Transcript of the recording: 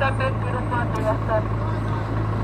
たくださっていらっしゃい